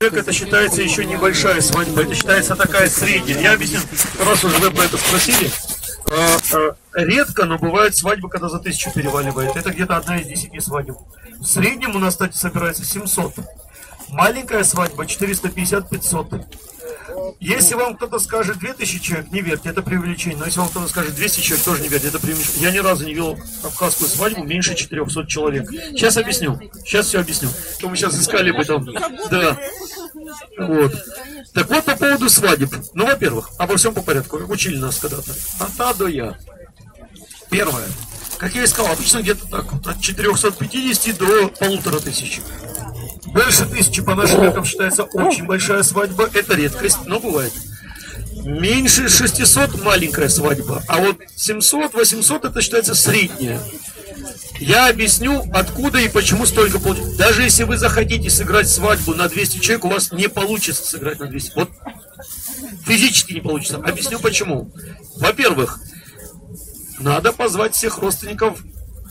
это считается еще небольшая свадьба, это считается такая средняя. Я объясню, раз уже вы про это спросили, а, а, редко, но бывает свадьба, когда за тысячу переваливает. Это где-то одна из десяти свадеб. В среднем у нас, кстати, собирается 700. Маленькая свадьба 450-500. Если вам кто-то скажет 2000 человек, не верьте, это преувеличение. Но если вам кто-то скажет 200 человек, тоже не верьте, это преувеличение. Я ни разу не видел кавказскую свадьбу меньше 400 человек. Сейчас объясню. Сейчас все объясню. То мы сейчас искали бы там. Да. Вот. Так вот, по поводу свадеб. Ну, во-первых, обо всем по порядку. Учили нас когда-то. От А до Я. Первое. Как я и сказал, обычно где-то так от 450 до полутора тысяч. Больше тысячи по нашим меркам считается очень большая свадьба. Это редкость, но бывает. Меньше 600 маленькая свадьба, а вот 700-800 это считается средняя. Я объясню, откуда и почему столько получится. Даже если вы захотите сыграть свадьбу на 200 человек, у вас не получится сыграть на 200. Вот физически не получится. Объясню почему. Во-первых, надо позвать всех родственников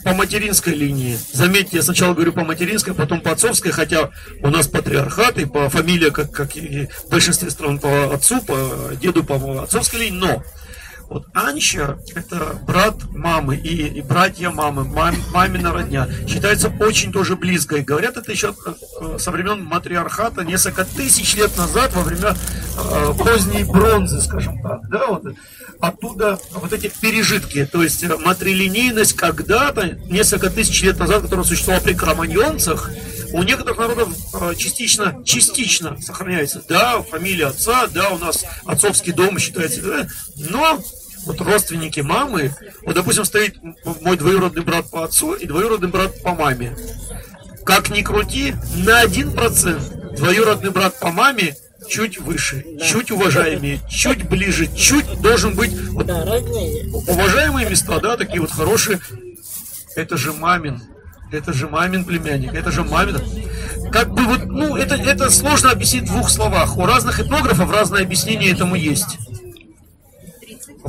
по материнской линии. Заметьте, я сначала говорю по материнской, потом по отцовской, хотя у нас патриархат и по фамилии, как, как и в большинстве стран, по отцу, по деду, по отцовской линии, но вот Анща – это брат мамы и, и братья мамы, мам, мамина родня. Считается очень тоже близкой. Говорят, это еще э, со времен матриархата, несколько тысяч лет назад, во время э, поздней бронзы, скажем так. Да, вот, оттуда вот эти пережитки, то есть э, матрилинейность когда-то, несколько тысяч лет назад, которая существовала при кроманьонцах, у некоторых народов э, частично, частично сохраняется. Да, фамилия отца, да, у нас отцовский дом считается, но вот родственники мамы, вот, допустим, стоит мой двоюродный брат по отцу и двоюродный брат по маме. Как ни крути, на один процент двоюродный брат по маме чуть выше, да. чуть уважаемее, чуть ближе, чуть должен быть вот, да, уважаемые места, да, такие вот хорошие. Это же мамин, это же мамин племянник, это же мамин. Как бы вот, ну, это, это сложно объяснить в двух словах. У разных этнографов разное объяснение этому есть.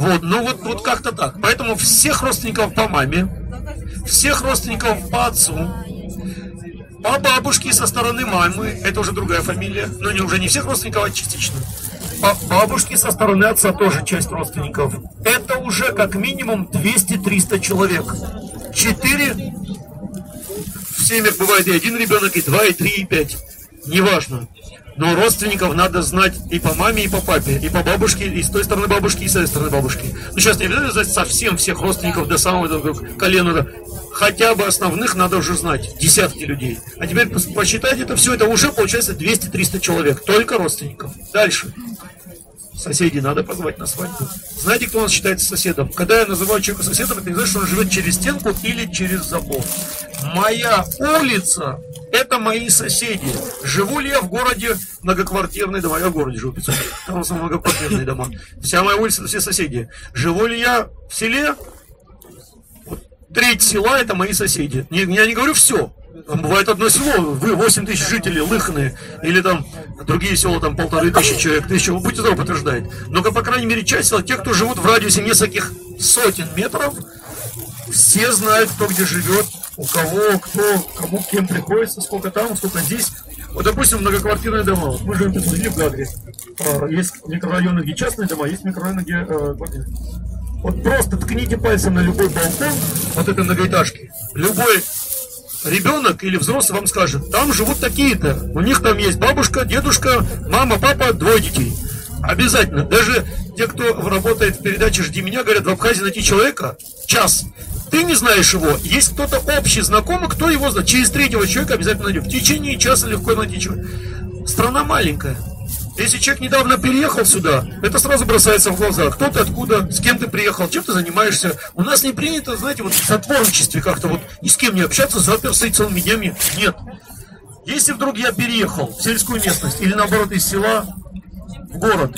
Вот, ну вот, вот как-то так. Поэтому всех родственников по маме, всех родственников по отцу, по бабушке со стороны мамы, это уже другая фамилия, но не уже не всех родственников, а частично. По бабушке со стороны отца тоже часть родственников. Это уже как минимум 200-300 человек. Четыре в семьях бывает и один ребенок, и два, и три, и пять. Неважно. Но родственников надо знать и по маме, и по папе, и по бабушке, и с той стороны бабушки, и с этой стороны бабушки. Ну, сейчас не обязательно знать совсем всех родственников до самого колена. Хотя бы основных надо уже знать. Десятки людей. А теперь посчитать это все, это уже получается 200-300 человек. Только родственников. Дальше. Соседей надо позвать на свадьбу. Знаете, кто у нас считается соседом? Когда я называю человека соседом, это не значит, что он живет через стенку или через забор. Моя улица – это мои соседи. Живу ли я в городе многоквартирные дома? Я в городе живу, 500 Там в многоквартирные дома. Вся моя улица – это все соседи. Живу ли я в селе? Треть села – это мои соседи. Я не говорю все. Бывает одно село, вы 8 тысяч жителей, Лыхны, или там другие села, там полторы тысячи человек, тысячу, будьте здоровы, подтверждает. Но, по крайней мере, часть села, те, кто живут в радиусе нескольких сотен метров, все знают, кто где живет, у кого, кто, кому, кем приходится, сколько там, сколько здесь. Вот, допустим, многоквартирные дома. Мы живем тут в Гагре. А, есть микрорайоны, где частные дома, есть микрорайоны, где э, Вот просто ткните пальцем на любой балкон вот этой многоэтажки. Любой ребенок или взрослый вам скажет, там живут такие-то, у них там есть бабушка, дедушка, мама, папа, двое детей. Обязательно. Даже те, кто работает в передаче «Жди меня», говорят, в Абхазии найти человека час. Ты не знаешь его, есть кто-то общий знакомый, кто его знает. Через третьего человека обязательно найдем. В течение часа легко найти человека. Страна маленькая. Если человек недавно переехал сюда, это сразу бросается в глаза. Кто ты, откуда, с кем ты приехал, чем ты занимаешься. У нас не принято, знаете, вот в сотворничестве как-то вот ни с кем не общаться, заперся и целыми днями. Нет. Если вдруг я переехал в сельскую местность или наоборот из села в город,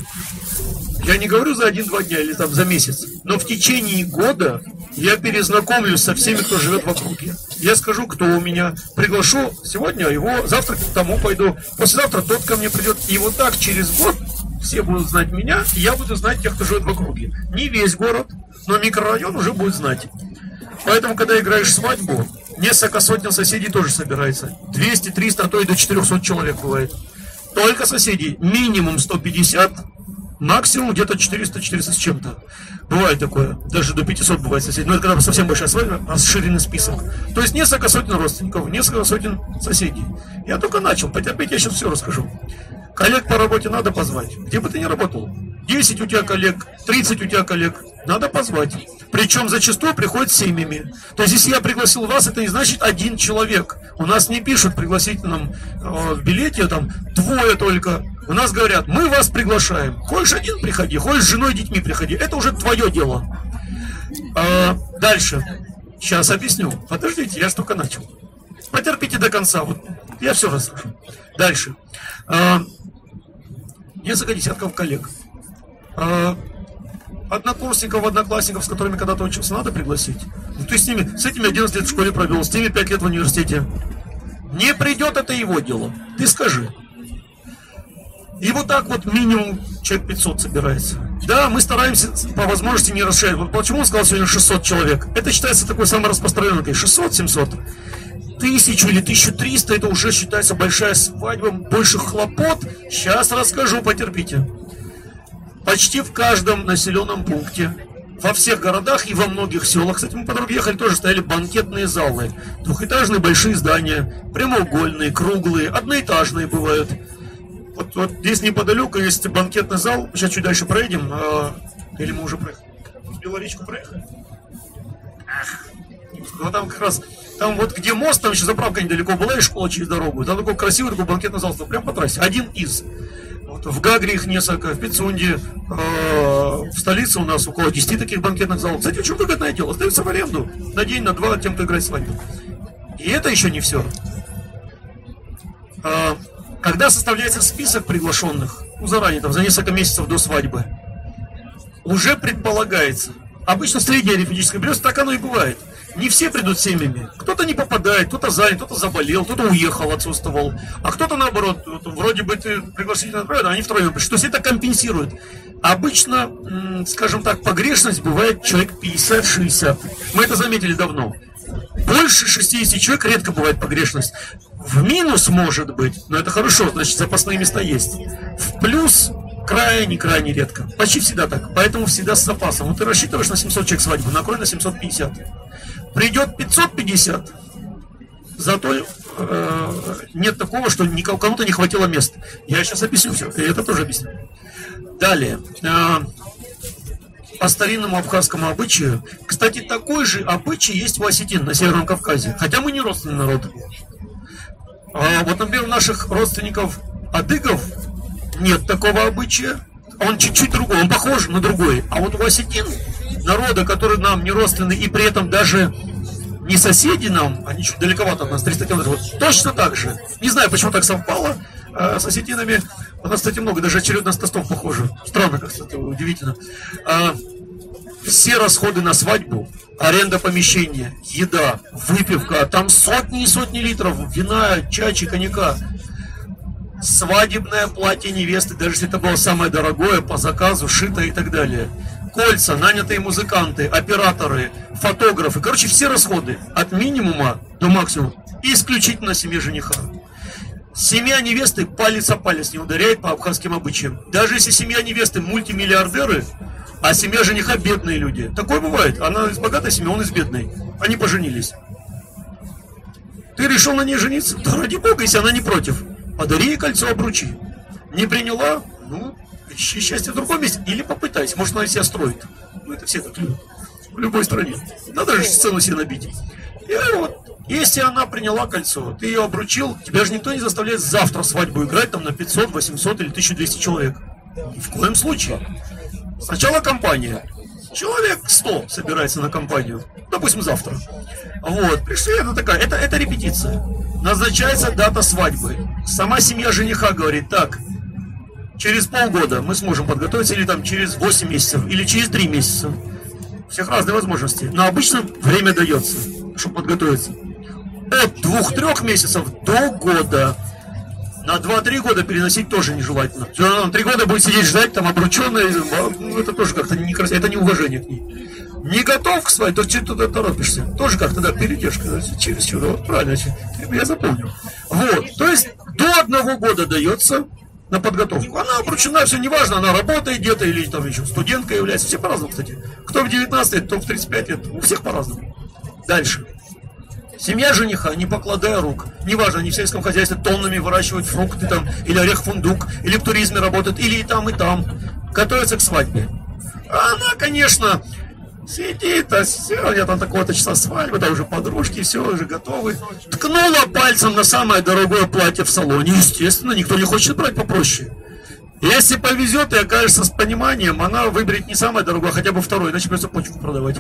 я не говорю за один-два дня или там за месяц, но в течение года я перезнакомлюсь со всеми, кто живет в округе. Я скажу, кто у меня. Приглашу сегодня его, завтра к тому пойду, послезавтра тот ко мне придет. И вот так через год все будут знать меня, и я буду знать тех, кто живет в округе. Не весь город, но микрорайон уже будет знать. Поэтому, когда играешь свадьбу, несколько сотен соседей тоже собирается. 200, 300, а то и до 400 человек бывает. только соседей, минимум 150, максимум где-то 400-400 с чем-то. Бывает такое, даже до 500 бывает соседей. Но это когда совсем большая свадьба, расширенный список. То есть несколько сотен родственников, несколько сотен соседей. Я только начал, потерпеть, я сейчас все расскажу. Коллег по работе надо позвать, где бы ты ни работал. 10 у тебя коллег, 30 у тебя коллег, надо позвать. Причем зачастую приходят семьями. То есть, если я пригласил вас, это не значит один человек. У нас не пишут пригласительном э, в билете, там, двое только. У нас говорят, мы вас приглашаем. Хочешь один приходи, хочешь с женой детьми приходи. Это уже твое дело. А, дальше. Сейчас объясню. Подождите, я только начал. Потерпите до конца. Вот я все расскажу. Дальше. А, несколько десятков коллег. А, однокурсников, одноклассников, с которыми когда-то учился, надо пригласить. Ну, ты с ними, с этими 11 лет в школе провел, с ними 5 лет в университете. Не придет, это его дело. Ты скажи. И вот так вот минимум человек 500 собирается. Да, мы стараемся по возможности не расширять. Вот почему он сказал сегодня 600 человек? Это считается такой самый распространенный. 600, 700. Тысячу или 1300 это уже считается большая свадьба, больше хлопот. Сейчас расскажу, потерпите. Почти в каждом населенном пункте во всех городах и во многих селах, кстати, мы по дороге ехали, тоже стояли банкетные залы. Двухэтажные большие здания, прямоугольные, круглые, одноэтажные бывают. Вот, вот здесь неподалеку есть банкетный зал. Сейчас чуть дальше проедем. А, или мы уже проехали? Белоречку проехали? Ах, ну там как раз, там вот где мост, там еще заправка недалеко была и школа через дорогу. Там такой красивый такой банкетный зал, прям по трассе. Один из. Вот, в Гагре их несколько, в Пицунде, э, в столице у нас около 10 таких банкетных залов. Кстати, очень выгодное дело. Сдаются в аренду на день, на два тем, кто играет свадьбу. И это еще не все. А, когда составляется список приглашенных, ну заранее, там, за несколько месяцев до свадьбы, уже предполагается, обычно средняя арифметическая берется, так оно и бывает. Не все придут семьями. Кто-то не попадает, кто-то занят, кто-то заболел, кто-то уехал, отсутствовал. А кто-то наоборот, вот, вроде бы ты пригласительно отправил, а они втроем пришли. То есть это компенсирует. Обычно, скажем так, погрешность бывает человек 50-60. Мы это заметили давно. Больше 60 человек редко бывает погрешность. В минус может быть, но это хорошо, значит запасные места есть. В плюс крайне-крайне редко. Почти всегда так. Поэтому всегда с запасом. Вот ты рассчитываешь на 700 человек свадьбу, накрой на 750. Придет 550, зато э, нет такого, что кому-то не хватило мест. Я сейчас объясню все, и это тоже объясню. Далее. Э, по старинному абхазскому обычаю. Кстати, такой же обычай есть у осетин на Северном Кавказе. Хотя мы не родственный народ. А вот, например, у наших родственников адыгов нет такого обычая. Он чуть-чуть другой, он похож на другой. А вот у осетин, народа, который нам не родственный и при этом даже не соседи нам, они чуть далековато от нас, 300 километров, точно так же. Не знаю, почему так совпало э, с осетинами. У нас, кстати, много, даже очередность тостов похоже. Странно как-то, удивительно. А, все расходы на свадьбу, аренда помещения, еда, выпивка, там сотни и сотни литров вина, чачи, коньяка. Свадебное платье невесты, даже если это было самое дорогое, по заказу, шито и так далее. Кольца, нанятые музыканты, операторы, фотографы. Короче, все расходы от минимума до максимума. Исключительно семье жениха. Семья невесты палец о палец не ударяет по абхазским обычаям. Даже если семья невесты мультимиллиардеры, а семья жениха бедные люди. Такое бывает. Она из богатой семьи, он из бедной. Они поженились. Ты решил на ней жениться? Да ради бога, если она не против. Подари ей кольцо, обручи. Не приняла? Ну, ищи счастье в другом месте. Или попытайся. Может, она себя строит. Ну, это все так любят. В любой стране. Надо же сцену себе набить. И вот, если она приняла кольцо, ты ее обручил, тебя же никто не заставляет завтра свадьбу играть там на 500, 800 или 1200 человек. Ни в коем случае. Сначала компания. Человек 100 собирается на компанию. Допустим, завтра. Вот, пришли, это такая, это, это репетиция. Назначается дата свадьбы. Сама семья жениха говорит, так, через полгода мы сможем подготовиться, или там через 8 месяцев, или через 3 месяца. Всех разные возможности. Но обычно время дается, чтобы подготовиться. От двух-трех месяцев до года. На 2-3 года переносить тоже нежелательно. Равно 3 года будет сидеть ждать, там обрученная, ну, это тоже как-то некрасиво, это не уважение к ней. Не готов к своей, то ты торопишься? Тоже как-то, да, передержка, через чудо, вот правильно, я запомнил. Вот, то есть до одного года дается, на подготовку. Она обручена, все неважно, она работает где-то или там еще студентка является. Все по-разному, кстати. Кто в 19 лет, кто в 35 лет, у всех по-разному. Дальше. Семья жениха, не покладая рук, неважно, они в сельском хозяйстве тоннами выращивают фрукты там, или орех-фундук, или в туризме работают, или и там, и там, готовятся к свадьбе. А она, конечно, сидит, а сегодня там такого-то часа свадьбы, там уже подружки, все, уже готовы. Ткнула пальцем на самое дорогое платье в салоне. Естественно, никто не хочет брать попроще. Если повезет и окажется с пониманием, она выберет не самое дорогое, а хотя бы второе, иначе придется почку продавать.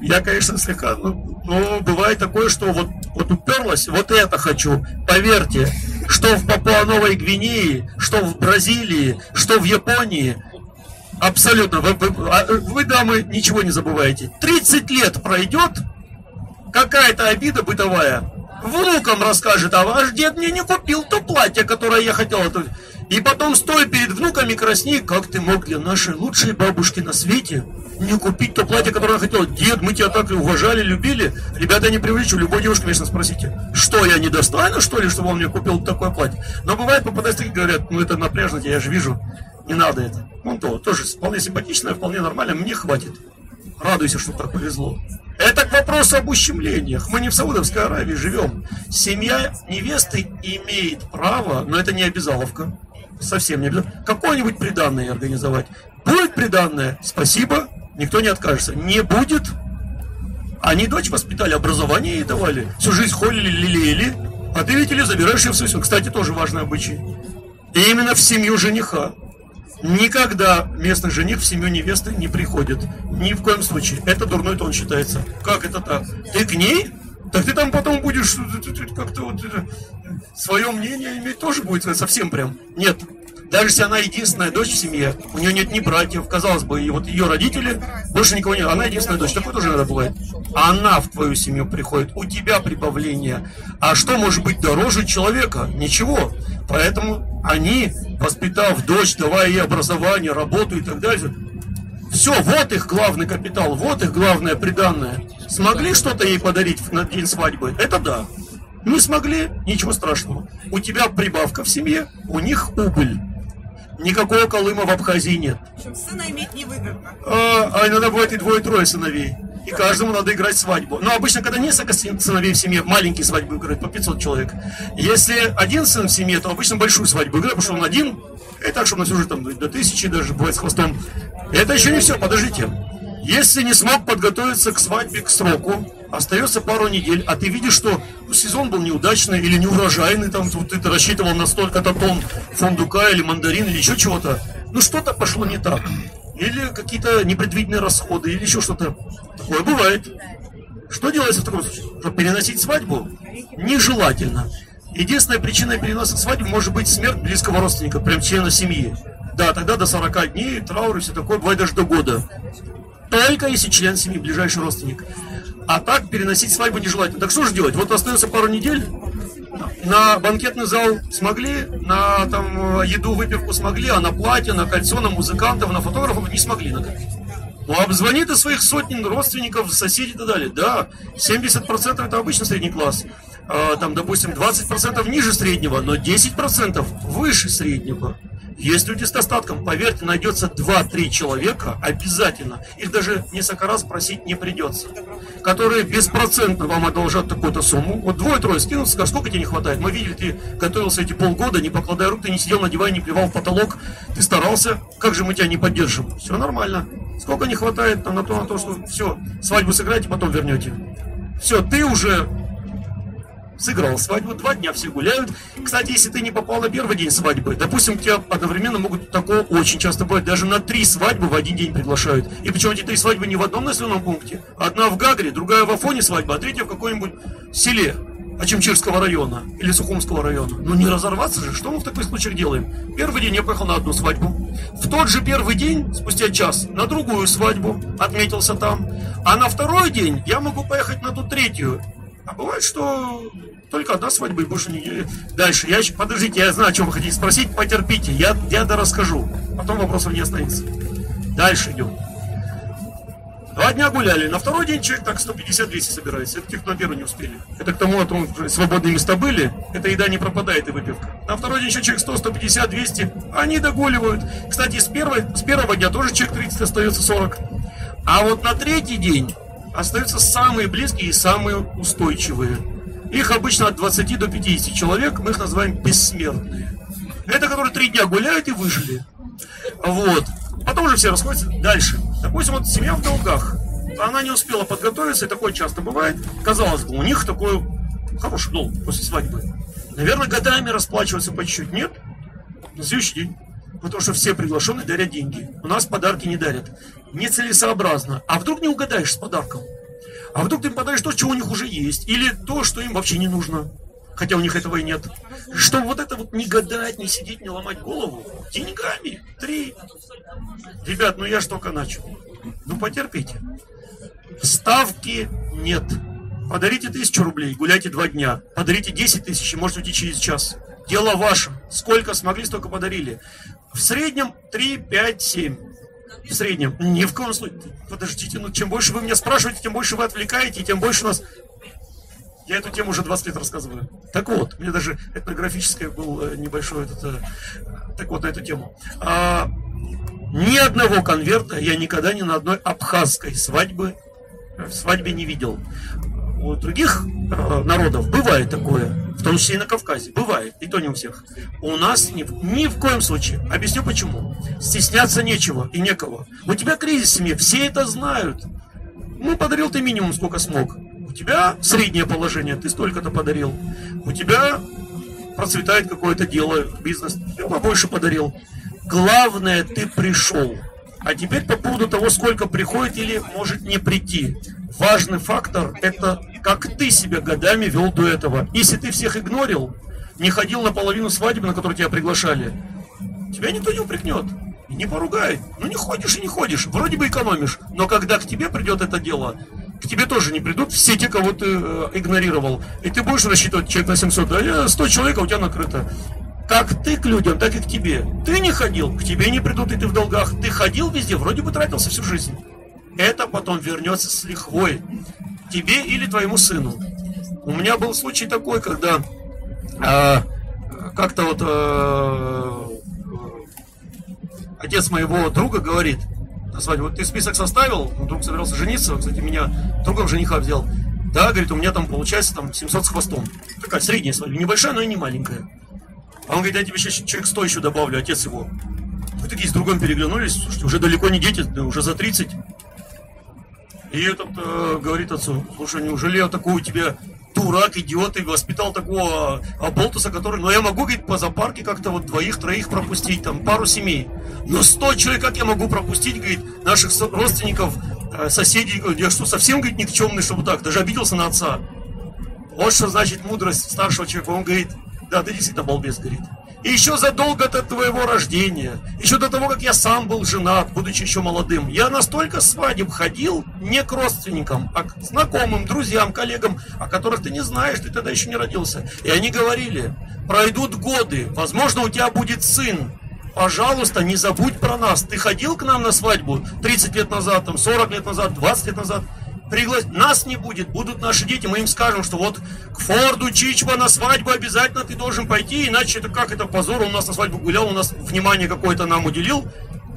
Я, конечно, слегка, ну, ну, бывает такое, что вот, вот уперлась, вот это хочу. Поверьте, что в Папуа-Новой Гвинеи, что в Бразилии, что в Японии, абсолютно, вы, вы, а, вы, дамы, ничего не забываете. 30 лет пройдет, какая-то обида бытовая, внукам расскажет, а ваш дед мне не купил то платье, которое я хотел. И потом, стоя перед внуками, красней, как ты мог для нашей лучшей бабушки на свете не купить то платье, которое я хотел. Дед, мы тебя так и уважали, любили. Ребята, не привлечу. Любой девушке, конечно, спросите, что я недостойна, что ли, чтобы он мне купил такое платье. Но бывает, попадают такие, говорят, ну это напряжно, я же вижу, не надо это. Ну то, тоже вполне симпатичное, вполне нормально, мне хватит. Радуйся, что так повезло. Это к вопросу об ущемлениях. Мы не в Саудовской Аравии живем. Семья невесты имеет право, но это не обязаловка. Совсем не обязательно. Какое-нибудь приданное организовать. Будет приданное, спасибо, Никто не откажется. Не будет. Они дочь воспитали, образование ей давали. Всю жизнь холили, лелеяли. А ты, видите ли, забираешь ее в свою Кстати, тоже важный обычай. И именно в семью жениха. Никогда местный жених в семью невесты не приходит. Ни в коем случае. Это дурной тон считается. Как это так? Ты к ней? Так ты там потом будешь как-то вот свое мнение иметь тоже будет совсем прям. Нет, даже если она единственная дочь в семье, у нее нет ни братьев, казалось бы, и вот ее родители, больше никого нет, она единственная дочь, такое тоже иногда бывает. Она в твою семью приходит, у тебя прибавление. А что может быть дороже человека? Ничего. Поэтому они, воспитав дочь, давая ей образование, работу и так далее, все, вот их главный капитал, вот их главное приданное. Смогли что-то ей подарить на день свадьбы? Это да. Не смогли? Ничего страшного. У тебя прибавка в семье, у них убыль. Никакого Колыма в Абхазии нет. Причем сына иметь невыгодно. А, а иногда бывает и двое-трое сыновей. И каждому надо играть свадьбу. Но обычно, когда несколько сыновей в семье, маленькие свадьбы играют, по 500 человек. Если один сын в семье, то обычно большую свадьбу играют, потому что он один. И так, чтобы на всю жизнь там, до тысячи даже бывает с хвостом. Это еще не все, подождите. Если не смог подготовиться к свадьбе к сроку, остается пару недель, а ты видишь, что ну, сезон был неудачный или неурожайный, там вот, ты рассчитывал на столько-то тонн фундука или мандарин или еще чего-то, ну что-то пошло не так. Или какие-то непредвиденные расходы, или еще что-то. Такое бывает. Что делается в таком случае? Что переносить свадьбу нежелательно. Единственная причина переноса свадьбы может быть смерть близкого родственника, прям члена семьи. Да, тогда до 40 дней, траур и все такое, бывает даже до года. Только если член семьи, ближайший родственник. А так переносить свадьбу нежелательно. Так что же делать? Вот остается пару недель, на банкетный зал смогли, на там еду, выпивку смогли, а на платье, на кольцо, на музыкантов, на фотографов не смогли накопить. Ну, обзвони ты своих сотен родственников, соседей и так далее. Да, 70% это обычно средний класс. А, там, допустим, 20% ниже среднего, но 10% выше среднего. Есть люди с достатком, поверьте, найдется 2-3 человека обязательно. Их даже несколько раз просить не придется. Которые беспроцентно вам одолжат такую-то сумму. Вот двое-трое скинут, скажут, сколько тебе не хватает. Мы видели, ты готовился эти полгода, не покладая рук, ты не сидел на диване, не плевал в потолок, ты старался. Как же мы тебя не поддержим? Все нормально. Сколько не хватает на то, на то, что все, свадьбу сыграйте, потом вернете. Все, ты уже сыграл свадьбу, два дня все гуляют. Кстати, если ты не попал первый день свадьбы, допустим, тебя одновременно могут такое очень часто бывает, даже на три свадьбы в один день приглашают. И причем эти три свадьбы не в одном населенном пункте. Одна в Гагре, другая в Афоне свадьба, а третья в каком-нибудь селе. Ачимчирского района или Сухумского района. Ну не разорваться же, что мы в таких случаях делаем? Первый день я поехал на одну свадьбу. В тот же первый день, спустя час, на другую свадьбу, отметился там. А на второй день я могу поехать на ту третью. А бывает, что только одна свадьба и больше не... Дальше, я. Подождите, я знаю, о чем вы хотите спросить, потерпите, я, я расскажу. Потом вопросов не останется. Дальше идем. Два дня гуляли, на второй день человек так 150-200 собирается. Это те, кто на первый не успели. Это к тому, о том, что свободные места были, эта еда не пропадает и выпивка. На второй день еще человек 100, 150, 200, они догуливают. Кстати, с, первой, с первого дня тоже человек 30 остается 40. А вот на третий день остаются самые близкие и самые устойчивые. Их обычно от 20 до 50 человек, мы их называем бессмертные. Это которые три дня гуляют и выжили. Вот. Потом уже все расходятся дальше. Допустим, вот семья в долгах. Она не успела подготовиться, и такое часто бывает. Казалось бы, у них такой хороший долг после свадьбы. Наверное, годами расплачиваться по чуть-чуть. Нет? На следующий день. Потому что все приглашенные дарят деньги. У нас подарки не дарят. Нецелесообразно. А вдруг не угадаешь с подарком? А вдруг ты им подаришь то, что у них уже есть? Или то, что им вообще не нужно? хотя у них этого и нет. Что вот это вот не гадать, не сидеть, не ломать голову деньгами. Три. Ребят, ну я ж только начал. Ну потерпите. Ставки нет. Подарите тысячу рублей, гуляйте два дня. Подарите 10 тысяч, можете уйти через час. Дело ваше. Сколько смогли, столько подарили. В среднем 3, 5, 7. В среднем. Ни в коем случае. Подождите, ну чем больше вы меня спрашиваете, тем больше вы отвлекаете, тем больше у нас я эту тему уже 20 лет рассказываю. Так вот, у меня даже этнографическое был э, небольшой этот, э, так вот на эту тему. А, ни одного конверта я никогда ни на одной абхазской свадьбе, э, свадьбе не видел. У других э, народов бывает такое, в том числе и на Кавказе. Бывает, и то не у всех. У нас ни, ни в коем случае. Объясню почему. Стесняться нечего и некого. У тебя кризис в семье, все это знают. Ну, подарил ты минимум, сколько смог. У тебя среднее положение, ты столько-то подарил. У тебя процветает какое-то дело, бизнес, я побольше подарил. Главное, ты пришел. А теперь по поводу того, сколько приходит или может не прийти. Важный фактор – это как ты себя годами вел до этого. Если ты всех игнорил, не ходил на половину свадьбы, на которую тебя приглашали, тебя никто не упрекнет, не поругает. Ну не ходишь и не ходишь, вроде бы экономишь, но когда к тебе придет это дело, к тебе тоже не придут все те, кого ты э, игнорировал. И ты будешь рассчитывать человек на 700, а 100 человек, а у тебя накрыто. Как ты к людям, так и к тебе. Ты не ходил, к тебе не придут, и ты в долгах. Ты ходил везде, вроде бы тратился всю жизнь. Это потом вернется с лихвой. Тебе или твоему сыну. У меня был случай такой, когда э, как-то вот э, отец моего друга говорит, на свадьбу. Вот ты список составил, ну, друг собирался жениться, кстати, меня другом жениха взял. Да, говорит, у меня там получается там 700 с хвостом. Такая средняя свадьба, небольшая, но и не маленькая. А он говорит, я тебе сейчас человек 100 еще добавлю, отец его. Мы такие с другом переглянулись, слушайте, уже далеко не дети, уже за 30. И этот э, говорит отцу, слушай, неужели я такую тебе дурак, идиот, и воспитал такого оболтуса, который, ну я могу, говорит, по зоопарке как-то вот двоих-троих пропустить, там, пару семей. Но сто человек, как я могу пропустить, говорит, наших родственников, э, соседей, я что, совсем, говорит, никчемный, чтобы так, даже обиделся на отца. Вот что значит мудрость старшего человека. Он говорит, да, ты действительно балбес, говорит. И еще задолго до твоего рождения, еще до того, как я сам был женат, будучи еще молодым, я настолько свадеб ходил не к родственникам, а к знакомым, друзьям, коллегам, о которых ты не знаешь, ты тогда еще не родился. И они говорили, пройдут годы, возможно, у тебя будет сын, пожалуйста, не забудь про нас. Ты ходил к нам на свадьбу 30 лет назад, там, 40 лет назад, 20 лет назад – Пригла... Нас не будет, будут наши дети, мы им скажем, что вот к Форду Чичба на свадьбу обязательно ты должен пойти, иначе это как это позор, он у нас на свадьбу гулял, у нас внимание какое-то нам уделил,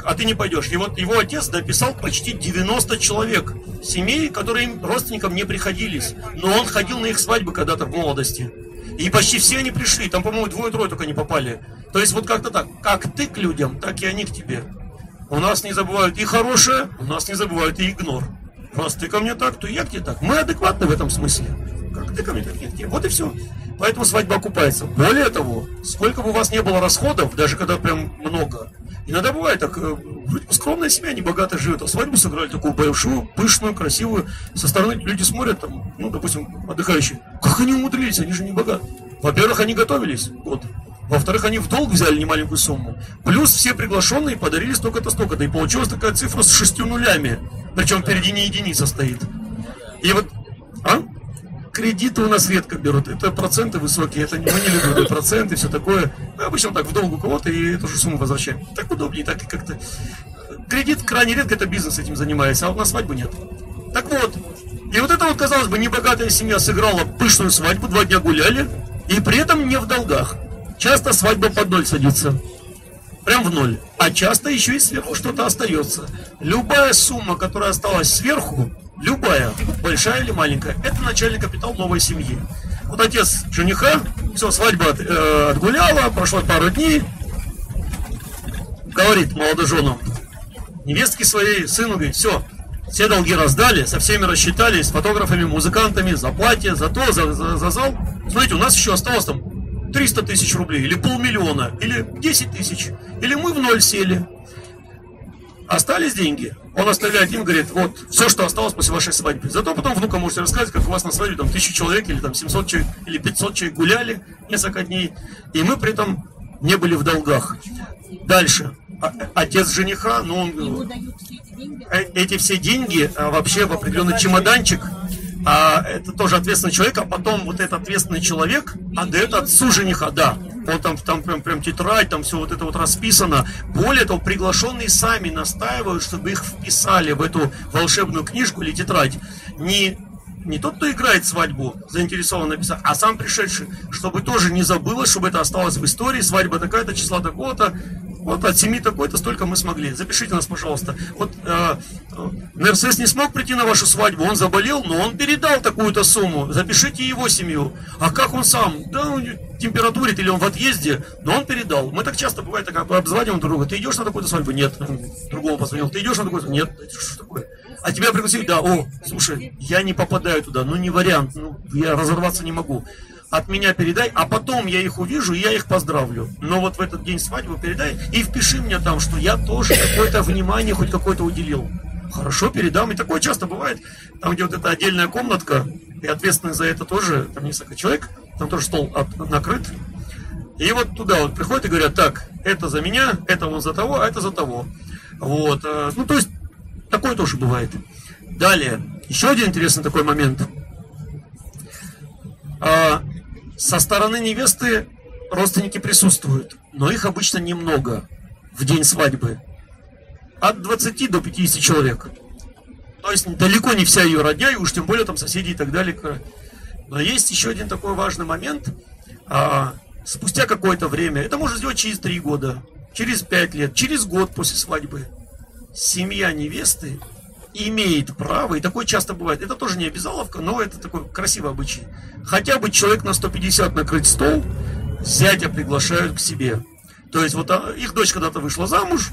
а ты не пойдешь. И вот его отец дописал почти 90 человек, семей, которые им родственникам не приходились, но он ходил на их свадьбы когда-то в молодости. И почти все они пришли, там, по-моему, двое-трое только не попали. То есть вот как-то так, как ты к людям, так и они к тебе. У нас не забывают и хорошее, у нас не забывают и игнор. Раз ты ко мне так, то я к тебе так. Мы адекватны в этом смысле. Как ты ко мне, так я к тебе. Вот и все. Поэтому свадьба окупается. Более того, сколько бы у вас не было расходов, даже когда прям много, иногда бывает так, э, вроде бы скромная семья, не богато живет, а свадьбу сыграли такую большую, пышную, красивую. Со стороны люди смотрят, там, ну, допустим, отдыхающие. Как они умудрились, они же не богаты. Во-первых, они готовились год. Во-вторых, они в долг взяли немаленькую сумму. Плюс все приглашенные подарили столько-то, столько-то. И получилась такая цифра с шестью нулями. Причем впереди не единица стоит. И вот, а? Кредиты у нас редко берут. Это проценты высокие. Это мы не любим это проценты, все такое. Мы обычно так в долг у кого-то и эту же сумму возвращаем. Так удобнее, так и как-то кредит крайне редко это бизнес этим занимается, а вот на свадьбу нет. Так вот, и вот это вот, казалось бы, небогатая семья сыграла пышную свадьбу, два дня гуляли, и при этом не в долгах. Часто свадьба под ноль садится. Прям в ноль. А часто еще и сверху что-то остается. Любая сумма, которая осталась сверху, любая, большая или маленькая, это начальный капитал новой семьи. Вот отец жениха, все, свадьба от, э, отгуляла, прошло пару дней, говорит молодоженам, невестке своей, сыну, говорит, все, все долги раздали, со всеми рассчитались, с фотографами, музыкантами, за платье, за то, за, за, за зал. Смотрите, у нас еще осталось там 300 тысяч рублей, или полмиллиона, или 10 тысяч, или мы в ноль сели. Остались деньги. Он оставляет им, говорит, вот, все, что осталось после вашей свадьбы. Зато потом внука можете рассказать, как у вас на свадьбе там тысяча человек, или там 700 человек, или 500 человек гуляли несколько дней, и мы при этом не были в долгах. Дальше. А, отец жениха, ну, он, э, эти все деньги а, вообще в определенный чемоданчик, а это тоже ответственный человек, а потом вот этот ответственный человек отдает отцу жениха, да. Он там, там прям, прям тетрадь, там все вот это вот расписано. Более того, приглашенные сами настаивают, чтобы их вписали в эту волшебную книжку или тетрадь. Не не тот, кто играет свадьбу, заинтересован написать, а сам пришедший, чтобы тоже не забылось, чтобы это осталось в истории, свадьба такая-то, числа такого-то, вот от семьи такой-то столько мы смогли. Запишите нас, пожалуйста. Вот э, НРСС не смог прийти на вашу свадьбу, он заболел, но он передал такую-то сумму. Запишите его семью. А как он сам? Да, он температурит или он в отъезде, но он передал. Мы так часто бывает, так обзваниваем друг друга. Ты идешь на такую-то свадьбу? Нет. Другого позвонил. Ты идешь на такую-то? Нет. Что такое? А тебя пригласили? Да. О, слушай, я не попадаю туда. Ну, не вариант. Ну, я разорваться не могу от меня передай, а потом я их увижу, и я их поздравлю. Но вот в этот день свадьбы передай и впиши мне там, что я тоже какое-то внимание хоть какое-то уделил. Хорошо, передам. И такое часто бывает. Там, где вот эта отдельная комнатка, и ответственный за это тоже, там несколько человек, там тоже стол от, накрыт. И вот туда вот приходят и говорят, так, это за меня, это он за того, а это за того. Вот. Э, ну, то есть, такое тоже бывает. Далее, еще один интересный такой момент. Со стороны невесты родственники присутствуют, но их обычно немного в день свадьбы. От 20 до 50 человек. То есть далеко не вся ее родня, и уж тем более там соседи и так далее. Но есть еще один такой важный момент. А, спустя какое-то время, это можно сделать через 3 года, через 5 лет, через год после свадьбы, семья невесты имеет право, и такое часто бывает, это тоже не обязаловка, но это такой красивый обычай, хотя бы человек на 150 накрыть стол, зятя приглашают к себе. То есть вот а, их дочь когда-то вышла замуж,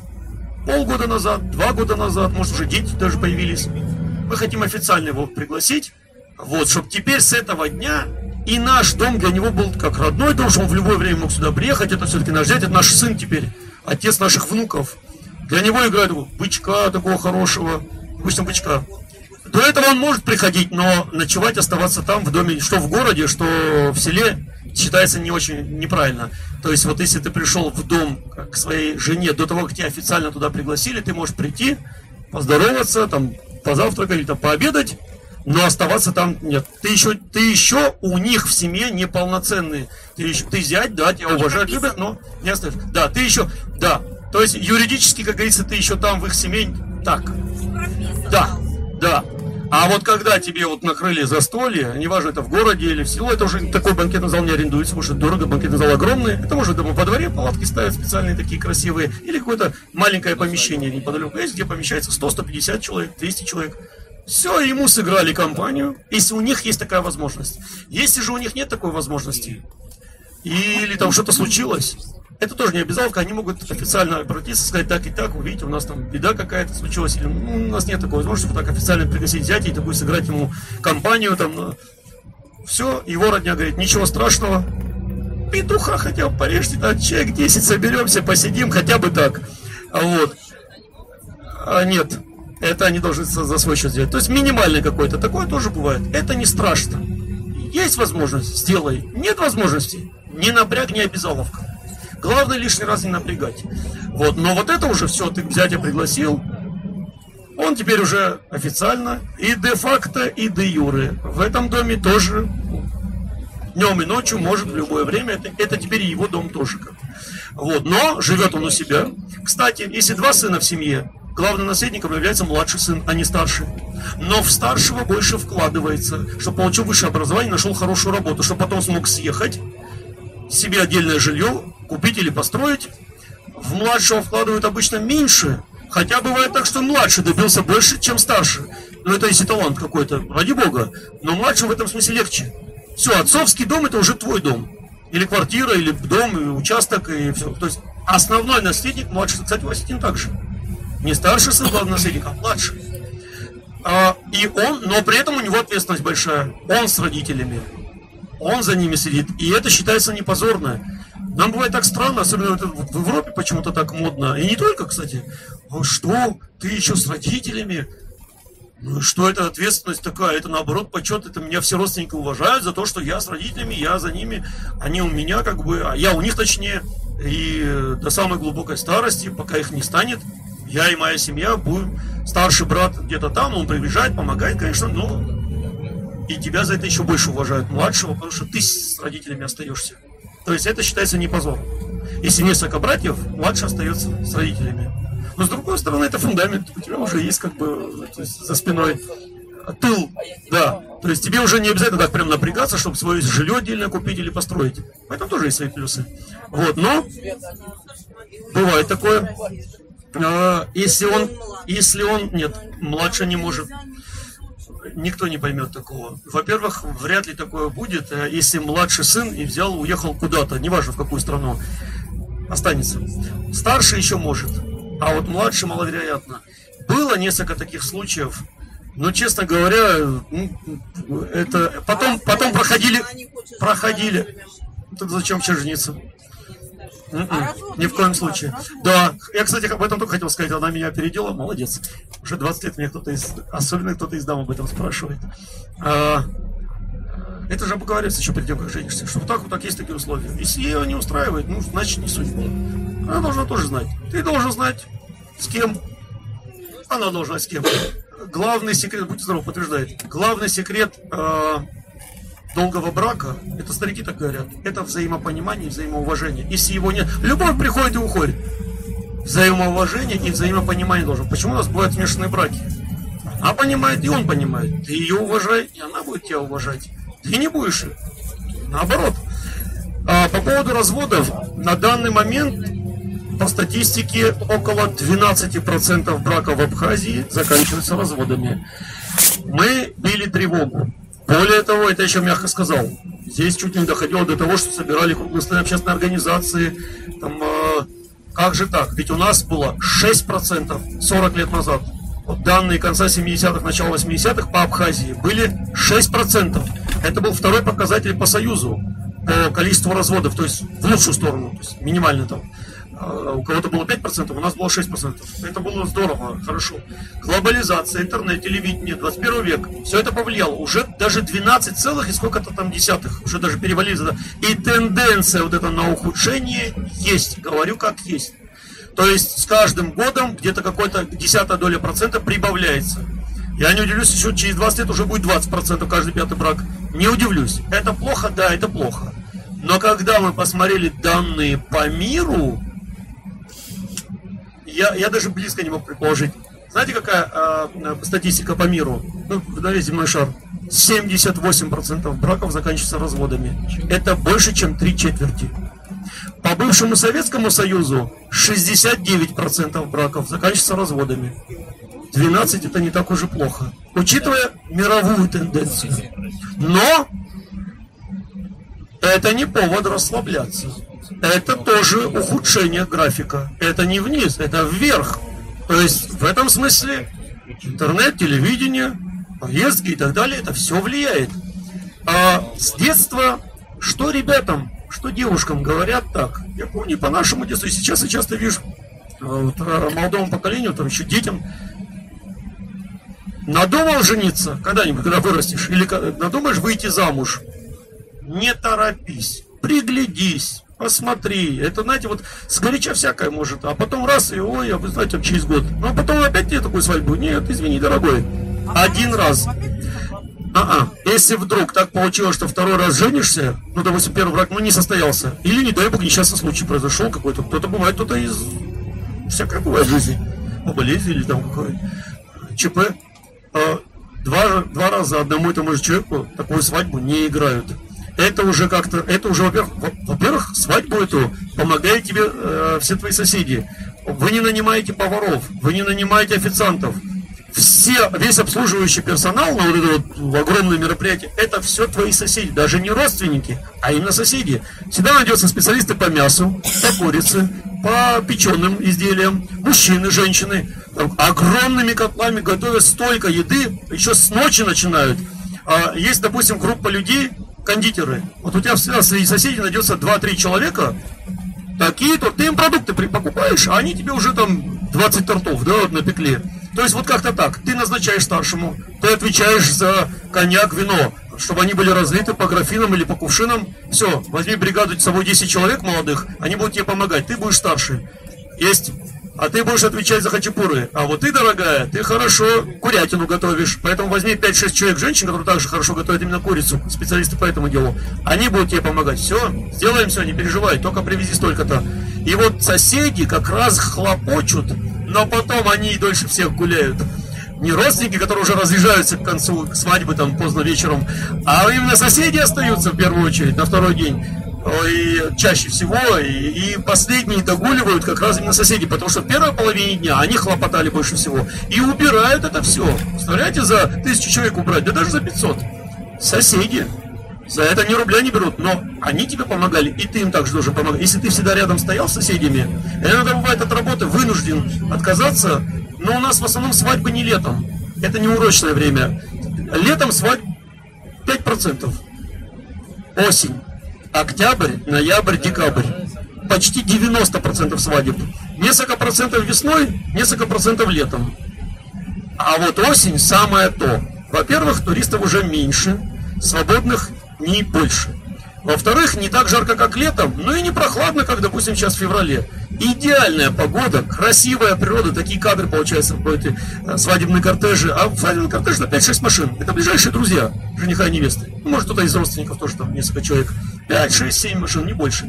полгода назад, два года назад, может уже дети даже появились. Мы хотим официально его пригласить, вот, чтобы теперь с этого дня и наш дом для него был как родной дом, что он в любое время мог сюда приехать, это все-таки наш зять, это наш сын теперь, отец наших внуков. Для него играет бычка такого хорошего, бычка. До этого он может приходить, но ночевать, оставаться там, в доме, что в городе, что в селе, считается не очень неправильно. То есть вот если ты пришел в дом к своей жене до того, как тебя официально туда пригласили, ты можешь прийти, поздороваться, там, позавтракать или там, пообедать, но оставаться там нет. Ты еще, ты еще у них в семье неполноценный. Ты еще, ты зять, да, тебя уважают, любят, но не оставишь. Да, ты еще, да. То есть юридически, как говорится, ты еще там в их семье так. Да, да. А вот когда тебе вот накрыли застолье, неважно это в городе или в село, это уже такой банкетный зал не арендуется, потому что дорого, банкетный зал огромный. Это может дома во дворе палатки ставят специальные такие красивые, или какое-то маленькое помещение неподалеку есть, где помещается 100-150 человек, 200 человек. Все, ему сыграли компанию, если у них есть такая возможность. Если же у них нет такой возможности, или там что-то случилось, это тоже не обязаловка, они могут официально обратиться, сказать так и так, вы видите, у нас там беда какая-то случилась, или ну, у нас нет такой возможности, так официально пригласить зятя и такую сыграть ему компанию, там, ну, все, его родня говорит, ничего страшного, петуха хотя бы порежьте, да, человек 10 соберемся, посидим, хотя бы так, а вот, а нет, это они должны за свой счет сделать, то есть минимальный какой-то, такое тоже бывает, это не страшно, есть возможность, сделай, нет возможности, не напряг, не обязаловка. Главное лишний раз не напрягать. Вот, но вот это уже все, ты зятя пригласил, он теперь уже официально и де-факто, и де-юре. В этом доме тоже днем и ночью, может в любое время. Это, это теперь его дом тоже. Вот, но живет он у себя. Кстати, если два сына в семье, главным наследником является младший сын, а не старший. Но в старшего больше вкладывается, чтобы получил высшее образование, нашел хорошую работу, чтобы потом смог съехать, себе отдельное жилье купить или построить. В младшего вкладывают обычно меньше, хотя бывает так, что младший добился больше, чем старший. Но это если талант какой-то, ради бога. Но младшим в этом смысле легче. Все, отцовский дом это уже твой дом. Или квартира, или дом, или участок, и все. То есть основной наследник младший, кстати, Васитин также. Не старший сын главный наследник, а младший. А, и он, но при этом у него ответственность большая. Он с родителями. Он за ними сидит. И это считается не позорно. Нам бывает так странно, особенно в Европе почему-то так модно. И не только, кстати. Что? Ты еще с родителями? Ну, что это ответственность такая? Это наоборот почет. Это меня все родственники уважают за то, что я с родителями, я за ними. Они у меня как бы, а я у них точнее. И до самой глубокой старости, пока их не станет, я и моя семья будем. Старший брат где-то там, он приезжает, помогает, конечно, но и тебя за это еще больше уважают младшего, потому что ты с родителями остаешься. То есть это считается не позор. Если несколько братьев, младший остается с родителями. Но с другой стороны, это фундамент. У тебя уже есть как бы есть, за спиной тыл, да. То есть тебе уже не обязательно так прям напрягаться, чтобы свое жилье отдельно купить или построить. Поэтому тоже есть свои плюсы. Вот, но бывает такое. А, если он, если он, нет, младше не может никто не поймет такого. Во-первых, вряд ли такое будет, э, если младший сын и взял, уехал куда-то, неважно в какую страну, останется. Старший еще может, а вот младший маловероятно. Было несколько таких случаев, но, честно говоря, это потом, потом проходили, проходили. Тут зачем вообще жениться? А Ни в коем случае. Да, я, кстати, об этом только хотел сказать. Она меня опередила, молодец. Уже 20 лет меня кто-то из... Особенно кто-то из дам об этом спрашивает. А, это же обговорится еще перед тем, как женишься. Что вот так вот так есть такие условия. Если ее не устраивает, ну, значит, не судьба. Она должна тоже знать. Ты должен знать, с кем. Она должна с кем. Главный секрет, будьте здоровы, подтверждает. Главный секрет э, долгого брака, это старики так говорят, это взаимопонимание и взаимоуважение. Если его нет, любовь приходит и уходит. Взаимоуважение и взаимопонимание должен. Почему у нас бывают смешанные браки? Она понимает, и он понимает. Ты ее уважай, и она будет тебя уважать. Ты не будешь. Наоборот. А по поводу разводов, на данный момент по статистике около 12% браков в Абхазии заканчиваются разводами. Мы били тревогу. Более того, это еще мягко сказал. Здесь чуть не доходило до того, что собирали крупные общественные организации. Там, э, как же так? Ведь у нас было 6% 40 лет назад. Вот данные конца 70-х, начала 80-х по Абхазии были 6%. Это был второй показатель по Союзу по количеству разводов, то есть в лучшую сторону, то есть минимально там. А, у кого-то было 5%, у нас было 6%. Это было здорово, хорошо. Глобализация, интернет, телевидение, 21 век, все это повлияло. Уже даже 12 целых и сколько-то там десятых, уже даже перевалили. И тенденция вот эта на ухудшение есть, говорю как есть. То есть с каждым годом где-то какой-то десятая доля процента прибавляется. Я не удивлюсь, еще через 20 лет уже будет 20% каждый пятый брак. Не удивлюсь. Это плохо? Да, это плохо. Но когда мы посмотрели данные по миру, я, я даже близко не мог предположить. Знаете, какая э, статистика по миру? Ну, вдали земной шар. 78% браков заканчиваются разводами. Это больше, чем три четверти. По бывшему Советскому Союзу 69% браков заканчиваются разводами. 12 это не так уж и плохо, учитывая мировую тенденцию. Но это не повод расслабляться это тоже ухудшение графика. Это не вниз, это вверх. То есть в этом смысле интернет, телевидение, поездки и так далее, это все влияет. А с детства что ребятам, что девушкам говорят так? Я помню по нашему детству, сейчас я часто вижу э, вот, э, молодому поколению, там еще детям, надумал жениться когда-нибудь, когда вырастешь, или надумаешь выйти замуж, не торопись, приглядись, посмотри. Это, знаете, вот сгоряча всякое может, а потом раз, и ой, а вы знаете, через год. Ну, а потом опять нет такой свадьбы. Нет, извини, дорогой. Один раз. А-а. Если вдруг так получилось, что второй раз женишься, ну, допустим, первый брак, ну, не состоялся, или, не дай бог, несчастный случай произошел какой-то, кто-то бывает, кто-то из... Всякое бывает жизни. по болезни или там какой ЧП, э, два, два раза одному и тому же человеку такую свадьбу не играют. Это уже как-то, это уже, во-первых, во-первых, свадьбу эту помогают тебе э, все твои соседи. Вы не нанимаете поваров, вы не нанимаете официантов. Все, весь обслуживающий персонал на вот это вот огромное мероприятие, это все твои соседи, даже не родственники, а именно соседи. Всегда найдется специалисты по мясу, по курице, по печеным изделиям, мужчины, женщины, там, огромными котлами готовят столько еды, еще с ночи начинают. А есть, допустим, группа людей, кондитеры. Вот у тебя всегда среди соседей найдется 2-3 человека, такие, то ты им продукты покупаешь, а они тебе уже там 20 тортов, да, вот напекли. То есть вот как-то так. Ты назначаешь старшему, ты отвечаешь за коньяк, вино, чтобы они были разлиты по графинам или по кувшинам. Все, возьми бригаду с собой 10 человек молодых, они будут тебе помогать, ты будешь старший. Есть а ты будешь отвечать за хачапуры. А вот ты, дорогая, ты хорошо курятину готовишь. Поэтому возьми 5-6 человек женщин, которые также хорошо готовят именно курицу, специалисты по этому делу. Они будут тебе помогать. Все, сделаем все, не переживай, только привези столько-то. И вот соседи как раз хлопочут, но потом они дольше всех гуляют не родственники, которые уже разъезжаются к концу свадьбы там поздно вечером, а именно соседи остаются в первую очередь на второй день и чаще всего, и, и последние догуливают как раз именно соседи, потому что в первой половине дня они хлопотали больше всего. И убирают это все. Представляете, за тысячу человек убрать, да даже за 500. Соседи. За это ни рубля не берут, но они тебе помогали, и ты им также должен помогать. Если ты всегда рядом стоял с соседями, иногда бывает от работы вынужден отказаться, но у нас в основном свадьбы не летом. Это не урочное время. Летом свадьб 5%. Осень октябрь, ноябрь, декабрь. Почти 90% свадеб. Несколько процентов весной, несколько процентов летом. А вот осень самое то. Во-первых, туристов уже меньше, свободных не больше. Во-вторых, не так жарко, как летом, но и не прохладно, как, допустим, сейчас в феврале. Идеальная погода, красивая природа, такие кадры получаются в эти э, свадебные кортежи. А свадебный кортеж на 5-6 машин. Это ближайшие друзья жениха и невесты. Ну, может, кто-то из родственников тоже там несколько человек. 5, 6, 7 машин, не больше.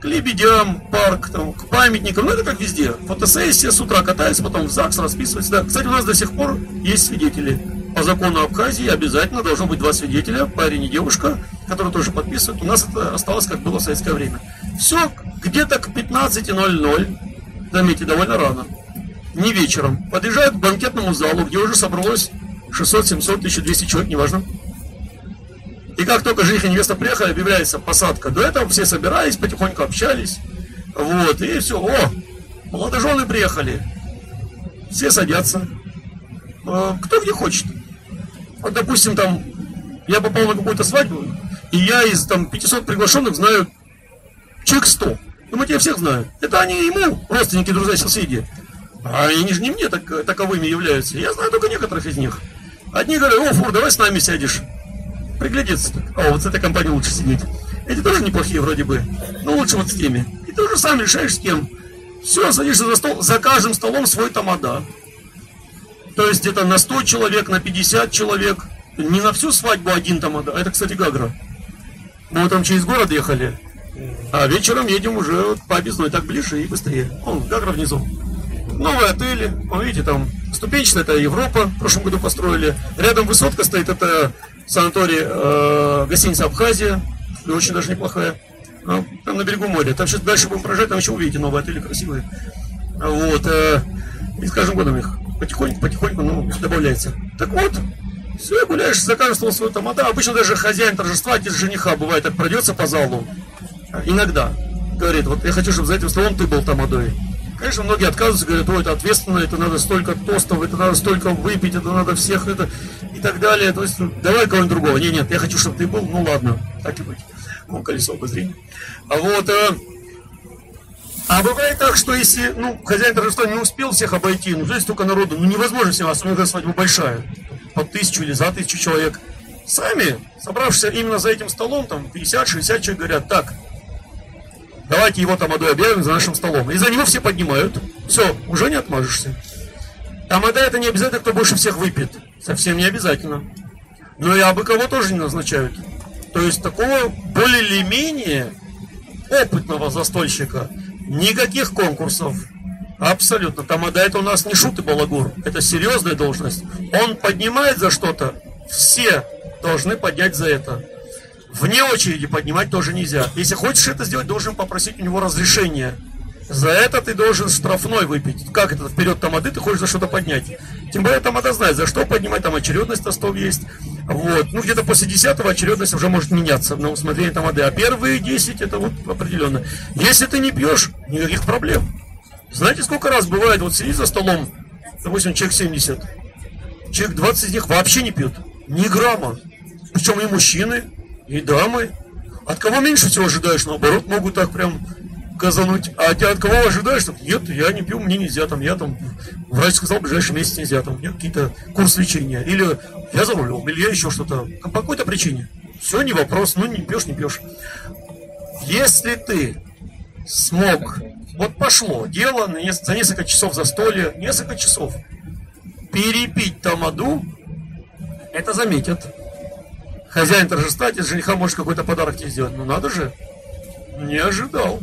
К лебедям, парк, там, к памятникам, ну это как везде. Фотосессия, с утра катаются, потом в ЗАГС расписываются. Да. Кстати, у нас до сих пор есть свидетели. По закону Абхазии обязательно должно быть два свидетеля, парень и девушка, которые тоже подписывают. У нас это осталось, как было в советское время. Все где-то к 15.00, заметьте, довольно рано, не вечером, подъезжают к банкетному залу, где уже собралось 600, 700, 1200 человек, неважно. И как только жених и невеста приехали, объявляется посадка. До этого все собирались, потихоньку общались. Вот, и все. О, молодожены приехали. Все садятся. Э, кто где хочет. Вот, допустим, там, я попал на какую-то свадьбу, и я из там 500 приглашенных знаю человек 100. Думаете, я всех знаю. Это они ему, родственники, друзья, соседи. А они же не мне так, таковыми являются. Я знаю только некоторых из них. Одни говорят, о, Фур, давай с нами сядешь приглядеться. О, вот с этой компанией лучше сидеть. Эти тоже неплохие вроде бы. Но лучше вот с теми. И ты уже сам решаешь с кем. Все, садишься за стол. За каждым столом свой тамада. То есть где-то на 100 человек, на 50 человек. Не на всю свадьбу один тамада. Это, кстати, Гагра. Мы там через город ехали. А вечером едем уже по объездной, так ближе и быстрее. Он, Гагра внизу. Новые отели, вы видите, там ступенчатая, это Европа, в прошлом году построили. Рядом высотка стоит, это санаторий э, гостиница Абхазия, очень даже неплохая. Ну, там на берегу моря. Там сейчас дальше будем проезжать, там еще увидите новые отели красивые. Вот. Э, и с каждым годом их потихоньку, потихоньку, ну, добавляется. Так вот, все, гуляешь, заказывал свой там, а да, обычно даже хозяин торжества, отец жениха, бывает, так пройдется по залу. Иногда. Говорит, вот я хочу, чтобы за этим столом ты был тамадой. Конечно, многие отказываются, говорят, ой, это ответственно, это надо столько тостов, это надо столько выпить, это надо всех, это и так далее. То есть, ну, давай кого-нибудь другого. Нет, нет, я хочу, чтобы ты был, ну ладно, так и быть. Ну, колесо обозрения. А вот, э, а бывает так, что если, ну, хозяин торжества не успел всех обойти, ну, здесь столько народу, ну, невозможно всем, особенно когда свадьба большая, под тысячу или за тысячу человек. Сами, собравшись именно за этим столом, там, 50-60 человек говорят, так, давайте его там объявим за нашим столом. И за него все поднимают. Все, уже не отмажешься. Тамада это не обязательно, кто больше всех выпьет. Совсем не обязательно. Но и абы кого тоже не назначают. То есть такого более или менее опытного застольщика. Никаких конкурсов, Абсолютно. Тамада это у нас не шут и балагур. Это серьезная должность. Он поднимает за что-то, все должны поднять за это. Вне очереди поднимать тоже нельзя. Если хочешь это сделать, должен попросить у него разрешения. За это ты должен штрафной выпить. Как это? Вперед тамады ты хочешь за что-то поднять. Тем более тамада знает, за что поднимать, там очередность на стол есть. Вот. Ну, где-то после десятого очередность уже может меняться на усмотрение тамады. А первые 10 это вот определенно. Если ты не пьешь, никаких проблем. Знаете, сколько раз бывает, вот сидит за столом, допустим, человек 70, человек 20 из них вообще не пьют. Ни грамма. Причем и мужчины, и дамы. От кого меньше всего ожидаешь, наоборот, могут так прям газануть. А от кого ожидаешь? Что, нет, я не пью, мне нельзя, там, я там, врач сказал, в ближайший месяц нельзя, там, у меня какие-то курс лечения. Или я за рулем, или я еще что-то. По какой-то причине. Все, не вопрос, ну, не пьешь, не пьешь. Если ты смог, вот пошло дело за несколько часов застолья, несколько часов, перепить тамаду, это заметят. Хозяин торжества, отец жениха может какой-то подарок тебе сделать. Ну надо же, не ожидал.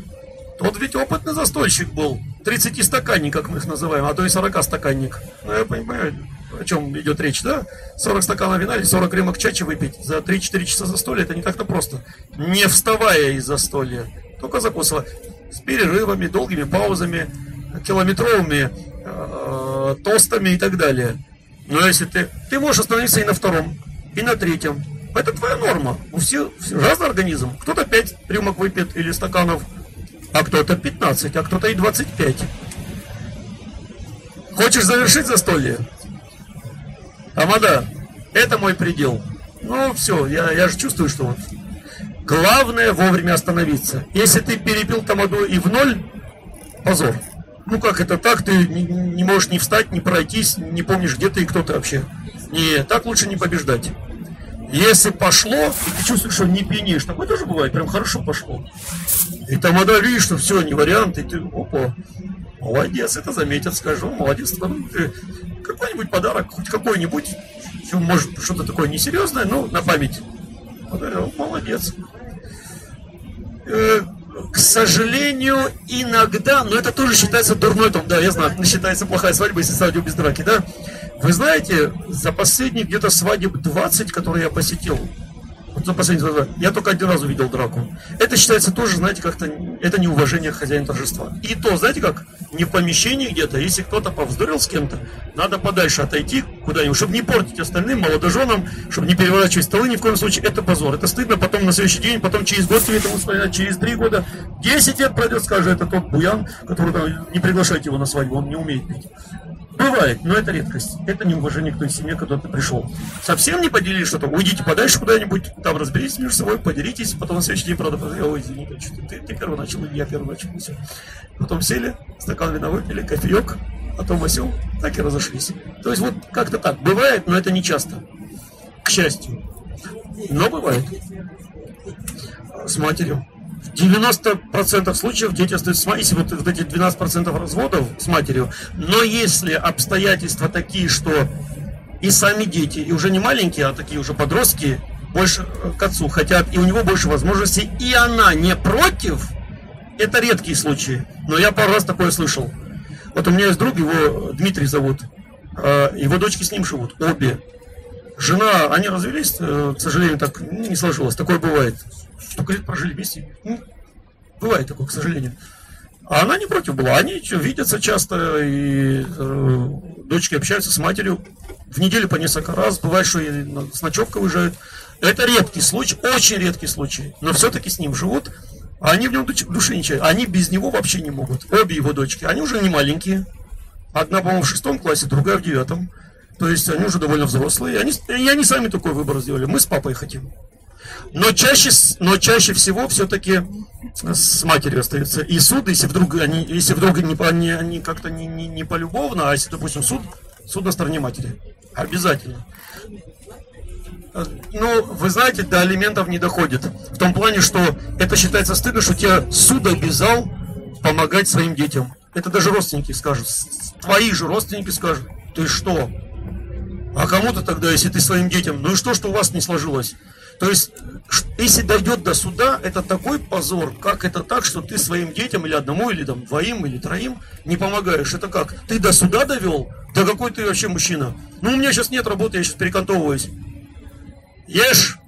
Тот ведь опытный застольщик был. 30 стаканник, как мы их называем, а то и 40 стаканник. Ну, я понимаю, о чем идет речь, да? 40 стаканов вина или 40 ремок чачи выпить за 3-4 часа застолья, это не так-то просто. Не вставая из застолья, только закусывая. С перерывами, долгими паузами, километровыми э, тостами и так далее. Но если ты... Ты можешь остановиться и на втором, и на третьем. Это твоя норма. У всех разный организм. Кто-то 5 рюмок выпьет или стаканов а кто-то 15, а кто-то и 25. Хочешь завершить застолье? Амада, это мой предел. Ну, все, я, я же чувствую, что вот. Главное вовремя остановиться. Если ты перепил тамаду и в ноль, позор. Ну как это так? Ты не, не можешь ни встать, ни пройтись, не помнишь, где ты и кто ты вообще. Не, так лучше не побеждать. Если пошло, и ты чувствуешь, что не пьянеешь, такое тоже бывает, прям хорошо пошло. И там видишь, что все, не вариант, и ты, опа, молодец, это заметят, скажу, молодец, там, ты, какой-нибудь подарок, хоть какой-нибудь, может, что-то такое несерьезное, ну, на память. Молодец. Э, к сожалению, иногда, но это тоже считается дурной том, да, я знаю, считается плохая свадьба, если свадьба без драки, да. Вы знаете, за последние где-то свадеб 20, которые я посетил, вот за последние два я только один раз увидел драку. Это считается тоже, знаете, как-то, это неуважение к хозяину торжества. И то, знаете как, не в помещении где-то, если кто-то повздорил с кем-то, надо подальше отойти куда-нибудь, чтобы не портить остальным молодоженам, чтобы не переворачивать столы, ни в коем случае, это позор. Это стыдно потом на следующий день, потом через год тебе это вспоминать, через три года, десять лет пройдет, скажет, это тот буян, который там, не приглашайте его на свадьбу, он не умеет пить. Бывает, но это редкость. Это неуважение к той семье, куда ты пришел. Совсем не поделились что-то, уйдите подальше куда-нибудь, там разберитесь между собой, поделитесь, потом на следующий день, правда, ой, извини, ты, ты первый начал, я первый начал, все. Потом сели, стакан вина выпили, кофеек, а то осел, так и разошлись. То есть вот как-то так. Бывает, но это не часто. К счастью. Но бывает. С матерью. 90% случаев дети остаются с матерью, если вот, эти 12% разводов с матерью, но если обстоятельства такие, что и сами дети, и уже не маленькие, а такие уже подростки, больше к отцу хотят, и у него больше возможностей, и она не против, это редкие случаи, но я пару раз такое слышал. Вот у меня есть друг, его Дмитрий зовут, а, его дочки с ним живут, обе. Жена, они развелись, э, к сожалению, так не сложилось, такое бывает столько лет прожили вместе. Ну, бывает такое, к сожалению. А она не против была. Они видятся часто, и э, дочки общаются с матерью в неделю по несколько раз. Бывает, что и с ночевкой уезжают. Это редкий случай, очень редкий случай. Но все-таки с ним живут. А они в нем души не чают. Они без него вообще не могут. Обе его дочки. Они уже не маленькие. Одна, по-моему, в шестом классе, другая в девятом. То есть они уже довольно взрослые. И они, и они сами такой выбор сделали. Мы с папой хотим. Но чаще, но чаще всего все-таки с матерью остается. И суд, если вдруг они, если вдруг не, они, они как-то не, не, не полюбовно, а если, допустим, суд, суд на стороне матери. Обязательно. Ну, вы знаете, до алиментов не доходит. В том плане, что это считается стыдно, что тебя суд обязал помогать своим детям. Это даже родственники скажут. Твои же родственники скажут. Ты что? А кому-то тогда, если ты своим детям, ну и что, что у вас не сложилось? То есть, если дойдет до суда, это такой позор, как это так, что ты своим детям или одному, или там двоим, или троим не помогаешь. Это как? Ты до суда довел? Да какой ты вообще мужчина? Ну, у меня сейчас нет работы, я сейчас перекантовываюсь. Ешь,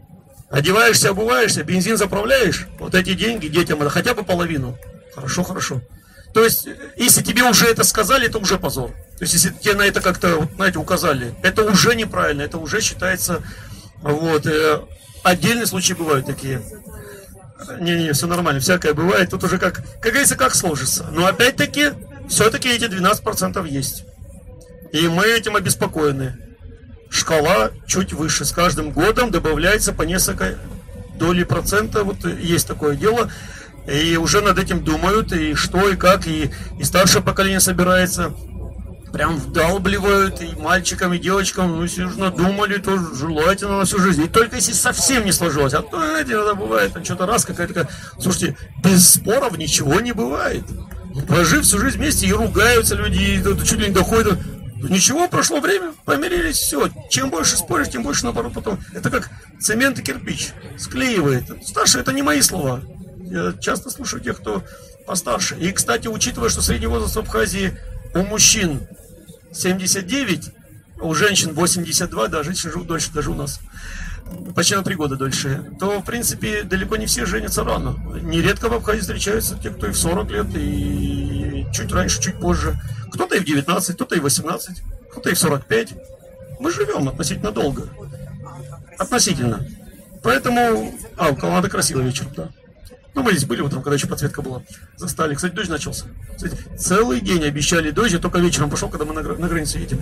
одеваешься, обуваешься, бензин заправляешь, вот эти деньги детям, это хотя бы половину. Хорошо, хорошо. То есть, если тебе уже это сказали, это уже позор. То есть, если тебе на это как-то, знаете, указали, это уже неправильно, это уже считается, вот, э, отдельные случаи бывают такие. Не-не, все нормально, всякое бывает, тут уже как, как говорится, как сложится. Но опять-таки, все-таки эти 12% есть. И мы этим обеспокоены. Шкала чуть выше. С каждым годом добавляется по несколько долей процента. Вот есть такое дело. И уже над этим думают, и что, и как, и, и старшее поколение собирается. Прям вдалбливают и мальчикам, и девочкам, ну, если уж надумали, то желательно на всю жизнь. И только если совсем не сложилось. А то, иногда бывает, там что-то раз какая-то такая... Слушайте, без споров ничего не бывает. Прожив всю жизнь вместе, и ругаются люди, и тут чуть ли не доходят. Ничего, прошло время, помирились, все. Чем больше споришь, тем больше наоборот потом. Это как цемент и кирпич. Склеивает. Старше, это не мои слова. Я часто слушаю тех, кто постарше. И, кстати, учитывая, что средний возраст в Абхазии у мужчин 79, а у женщин 82, да, женщины живут дольше даже у нас, почти на три года дольше, то, в принципе, далеко не все женятся рано. Нередко в Абхазии встречаются те, кто и в 40 лет, и чуть раньше, чуть позже. Кто-то и в 19, кто-то и в 18, кто-то и в 45. Мы живем относительно долго. Относительно. Поэтому... А, у Каланады красивый вечер, да. Ну, мы здесь были утром, когда еще подсветка была. Застали. Кстати, дождь начался. Кстати, целый день обещали дождь, я только вечером пошел, когда мы на, на границу едем.